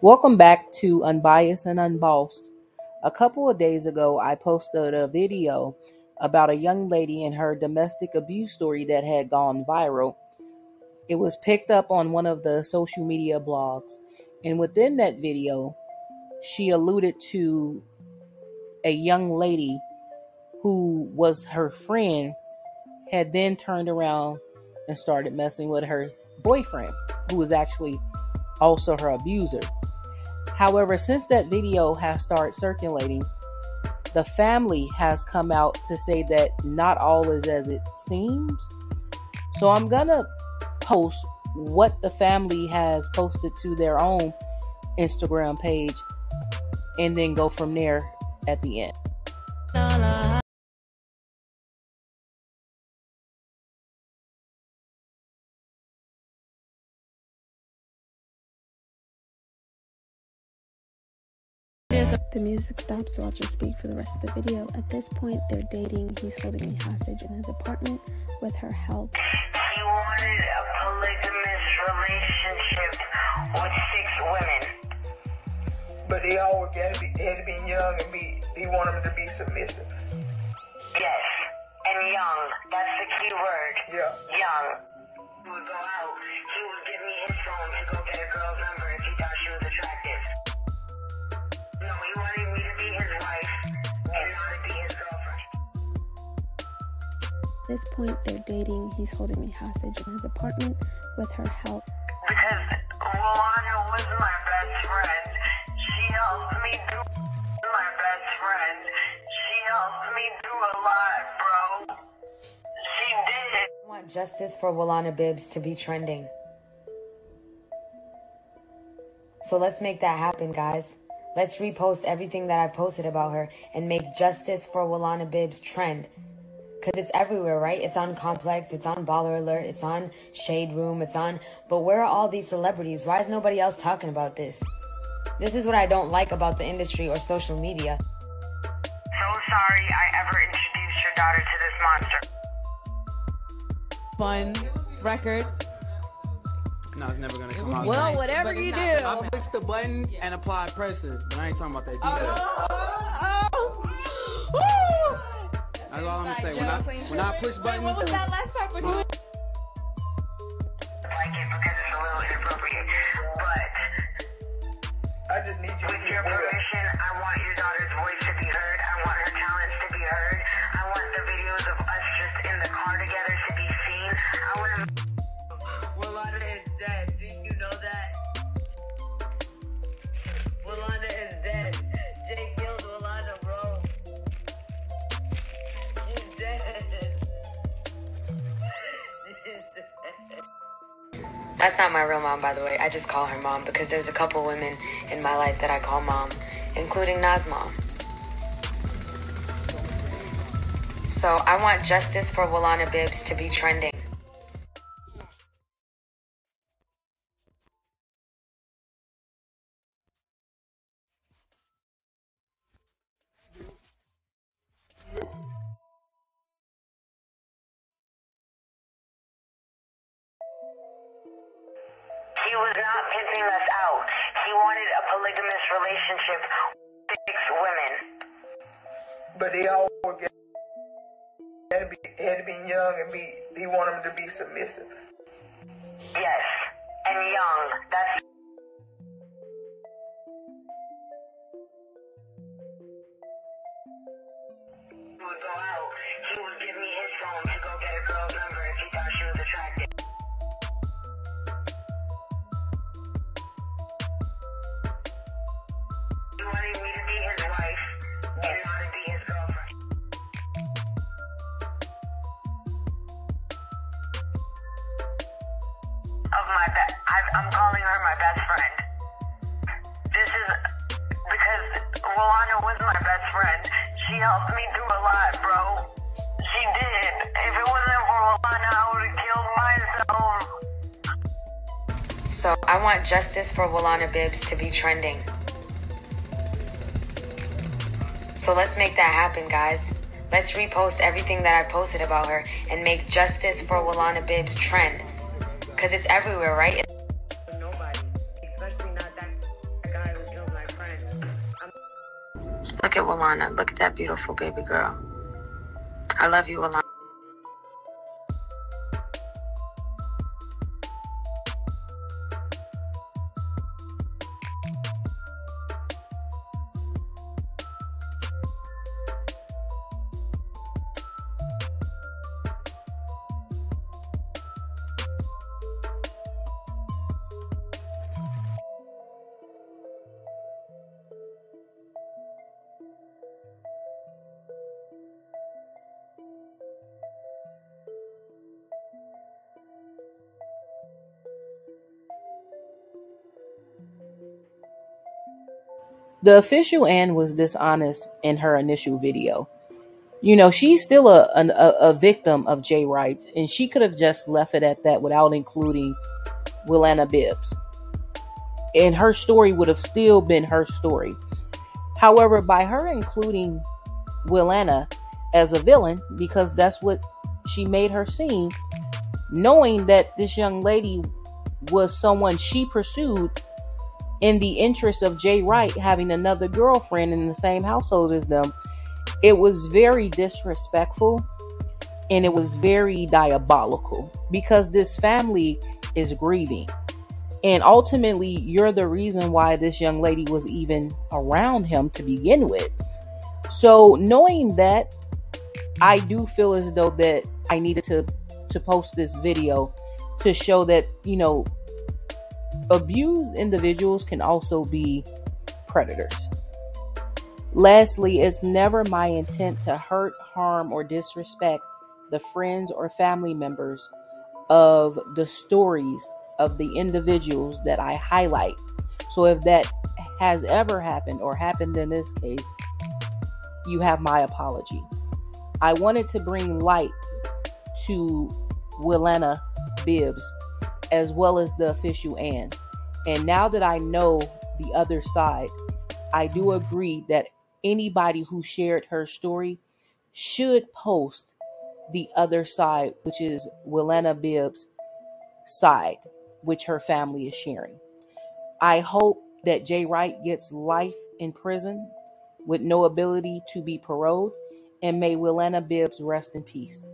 Welcome back to Unbiased and Unbossed. A couple of days ago, I posted a video about a young lady and her domestic abuse story that had gone viral. It was picked up on one of the social media blogs, and within that video, she alluded to a young lady who was her friend had then turned around and started messing with her boyfriend, who was actually also her abuser. However, since that video has started circulating, the family has come out to say that not all is as it seems. So I'm gonna post what the family has posted to their own Instagram page and then go from there at the end. The music stops, so I'll just speak for the rest of the video. At this point, they're dating. He's holding me hostage in his apartment with her help. He wanted a polygamous relationship with six women. But they all had to be, had to be young and be, he wanted them to be submissive. Yes, and young. That's the key word. Yeah. Young. This point, they're dating. He's holding me hostage in his apartment with her help. Because Rolanda was my best friend. She helped me do my best friend. She helped me do a lot, bro. She did. I want justice for Wilanna Bibbs to be trending. So let's make that happen, guys. Let's repost everything that I've posted about her and make justice for Wilanna Bibbs trend. Because it's everywhere, right? It's on Complex, it's on Baller Alert, it's on Shade Room, it's on. But where are all these celebrities? Why is nobody else talking about this? This is what I don't like about the industry or social media. So sorry I ever introduced your daughter to this monster. fun record. No, it's never gonna come out. Well, tonight. whatever But you do. I push the button and apply pressure, but I ain't talking about that detail. That's all I'm gonna say. When I, when I push buttons, What was that last part? That's not my real mom, by the way. I just call her mom because there's a couple women in my life that I call mom, including Nas mom. So I want justice for Wilanna Bibbs to be trending. He was not pimping us out. He wanted a polygamous relationship with six women. But they all had to be, had to be young and be, he wanted them to be submissive. Of my be- I- I'm calling her my best friend. This is because Rolanda was my best friend. She helped me through a lot, bro. She did. If it wasn't for Rolanda, I would have killed myself. So I want justice for Wilanna Bibbs to be trending. So let's make that happen, guys. Let's repost everything that I've posted about her and make justice for Wilanna Bibbs trend because it's everywhere, right? It's Look at Wilanna. Look at that beautiful baby girl. I love you, Alana. The official Ann was dishonest in her initial video. You know, she's still a, a, a victim of J. Wright, and she could have just left it at that without including Wilanna Bibbs. And her story would have still been her story. However, by her including Wilanna as a villain, because that's what she made her seem, knowing that this young lady was someone she pursued in the interest of J. Wright having another girlfriend in the same household as them, it was very disrespectful and it was very diabolical because this family is grieving. And ultimately, you're the reason why this young lady was even around him to begin with. So, knowing that, I do feel as though that I needed to to post this video to show that, you know, abused individuals can also be predators. Lastly, it's never my intent to hurt, harm, or disrespect the friends or family members of the stories of the individuals that I highlight. So if that has ever happened or happened in this case, you have my apology. I wanted to bring light to Wilanna Bibbs as well as the official Ann. And now that I know the other side, I do agree that anybody who shared her story should post the other side, which is Wilanna Bibbs' side, which her family is sharing. I hope that J. Wright gets life in prison with no ability to be paroled, and may Wilanna Bibbs rest in peace.